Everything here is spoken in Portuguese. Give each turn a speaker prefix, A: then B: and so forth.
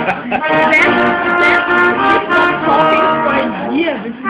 A: Certo, certo. Só tem poesia desse